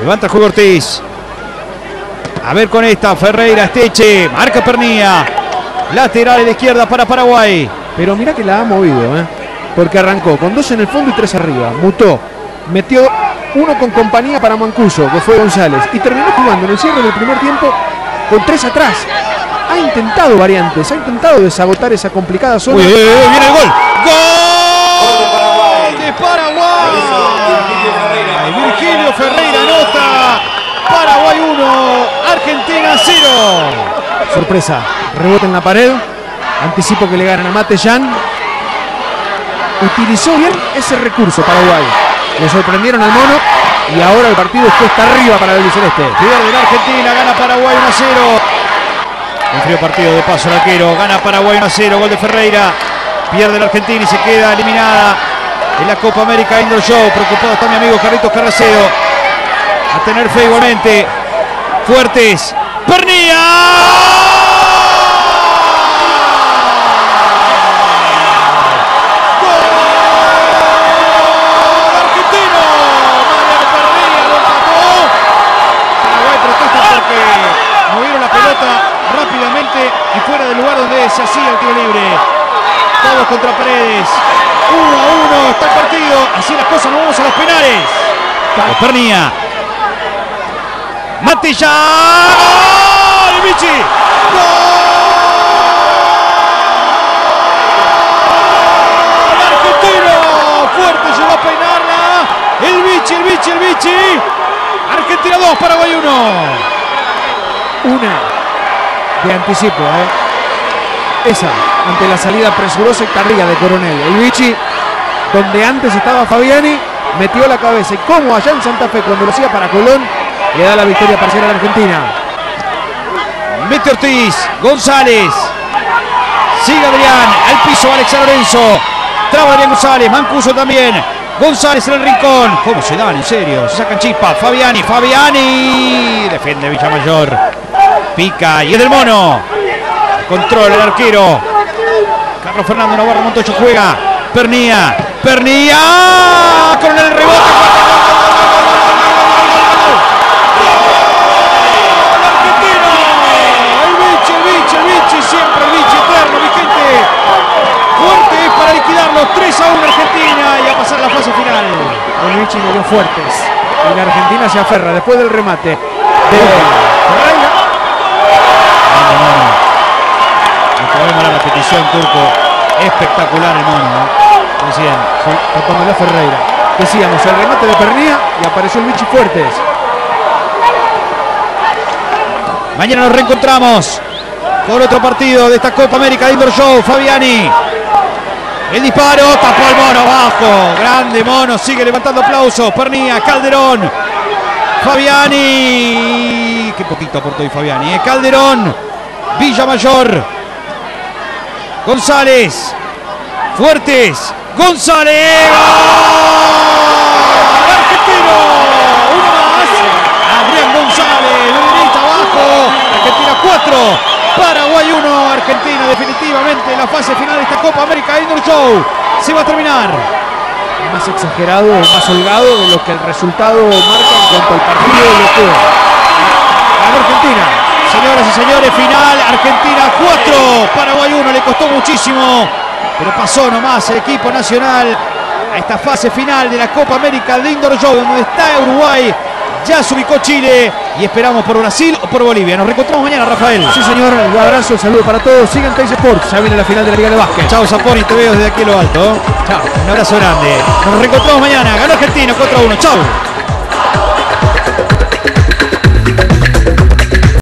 Levanta el juego Ortiz. A ver con esta, Ferreira, Esteche, marca Pernía. Lateral de izquierda para Paraguay. Pero mira que la ha movido, ¿eh? Porque arrancó con dos en el fondo y tres arriba. Mutó. Metió uno con compañía para Mancuso, que fue González. Y terminó jugando en el cierre del primer tiempo con tres atrás. Ha intentado variantes, ha intentado desagotar esa complicada zona. Uy, uy, uy, viene el. ¡Gol Argentina 0. Sorpresa, rebote en la pared. Anticipo que le ganan a Matellán. Utilizó bien ese recurso Paraguay. Le sorprendieron al mono y ahora el partido es cuesta arriba para el Celeste. Pierde la Argentina, gana Paraguay 1 a 0. Un frío partido de paso el arquero, gana Paraguay 1 a 0, gol de Ferreira. Pierde la Argentina y se queda eliminada en la Copa América Indoor Show. Preocupado está mi amigo Carlitos Carraceo. A tener fe igualmente. Fuertes. Pernilla. ¡Gol argentino! Mariano Pernilla lo porque movieron la pelota rápidamente y fuera del lugar donde se hacía el tiro libre. Todos contra paredes. Uno a uno está el partido. Así las cosas, nos vamos a los penales. Pernilla. Matilla. ¡Gol! ¡Gol! Argentino. Fuerte llegó a peinarla. El Vichy, el Vichy, el Vichy. Argentina 2, Paraguay 1. Una de anticipo, ¿eh? Esa, ante la salida presurosa y tardía de Coronel. El Vichy, donde antes estaba Fabiani, metió la cabeza. Y como allá en Santa Fe, cuando lo hacía para Colón, le da la victoria parcial a la Argentina. Mete Ortiz, González. Sigue Adrián, al piso Alex Lorenzo. Traba Adrián González, Mancuso también. González en el rincón. ¿Cómo se dan? En serio. Se sacan chispa. Fabiani, Fabiani. Defiende Villamayor. Pica y es del mono. Controla el arquero. Carlos Fernando Navarro Montocho juega. Pernía. Pernía. Con el rebote. argentino. El bicho, el bicho, el bicho y siempre el bicho eterno, mi gente. Fuerte es para liquidarlos 3 a 1 Argentina y a pasar la fase final. Le dio fuertes. Y la Argentina se aferra después del remate. De Ferreira. La repetición, Turco. Espectacular el mono. ¿eh? Decían. Sí, Ferreira. Decíamos, el remate de Pernía y apareció el Vichy Fuertes. Mañana nos reencontramos con otro partido de esta Copa América de Indoor Show. Fabiani. El disparo, tapó el mono abajo. Grande mono, sigue levantando aplausos. Pernía, Calderón. Fabiani. Qué poquito aportó hoy Fabiani. ¿eh? Calderón. Villamayor. González. Fuertes. González. Uno más. Adrián González. De derecha abajo. Argentina 4. Paraguay 1. Argentina definitivamente en la final de esta Copa América Indoor Show. Se va a terminar. Más exagerado, más holgado de lo que el resultado marca en cuanto al partido de lo Argentina. Señoras y señores, final Argentina 4, Paraguay 1, le costó muchísimo, pero pasó nomás el equipo nacional a esta fase final de la Copa América de Indoor Show, donde está Uruguay, ya se ubicó Chile y esperamos por Brasil o por Bolivia. Nos reencontramos mañana, Rafael. Sí, señor, un abrazo, el saludo para todos. Sigan Teis Sports, ya viene la final de la Liga de Básquet. Chao, Zaponi, te veo desde aquí a lo alto. Chao. Un abrazo grande. Nos reencontramos mañana. Ganó Argentina 4 a 1. Chao.